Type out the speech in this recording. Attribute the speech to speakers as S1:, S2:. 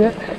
S1: it.